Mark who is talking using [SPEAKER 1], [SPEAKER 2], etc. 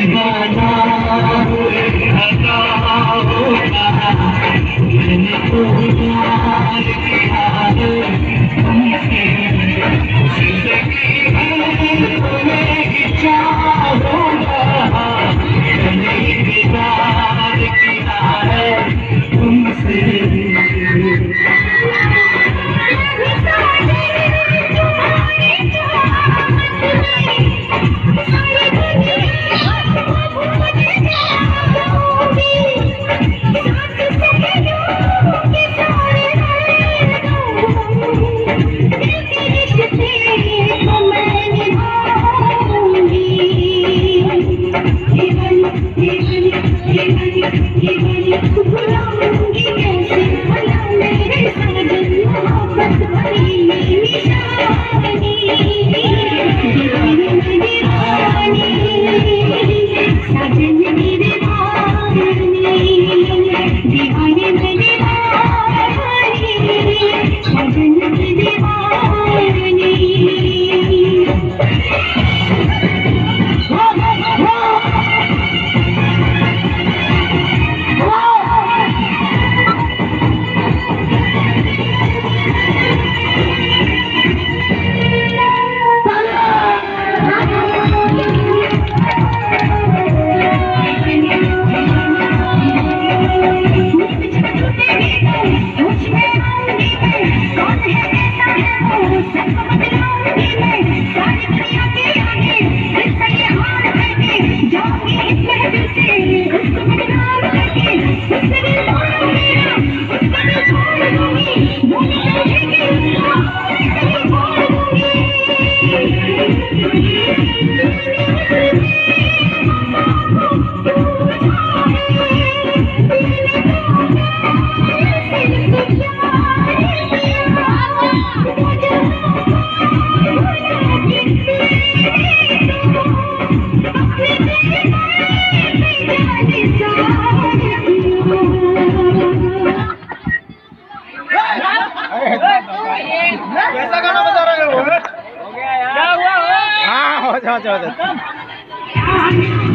[SPEAKER 1] Hare Rama, ちっと待って。